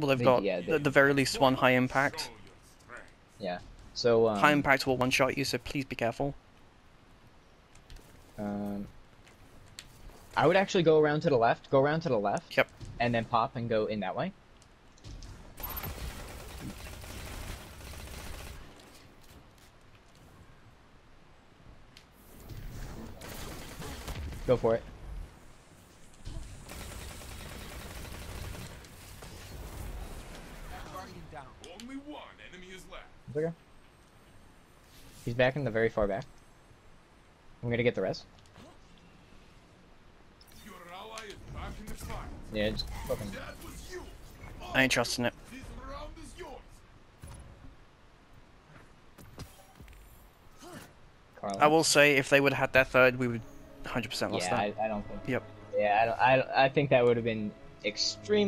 Well, they've They- got yeah, they- at the very least one high impact. Yeah. So um, High impact will one shot you, so please be careful. um, I would actually go around to the left. Go around to the left. Yep. And then pop and go in that way. Go for it. Only one enemy is left. It's okay. He's back in the very far back. I'm gonna get the rest. Your ally is back in the fight. Yeah, just fucking. That. I ain't trusting it. This round is yours. Carl. I will say, if they would have had their third, we would 100% lost Yeah, that. I, I don't think. Yep. Yeah, I don't. I, I think that would have been extremely.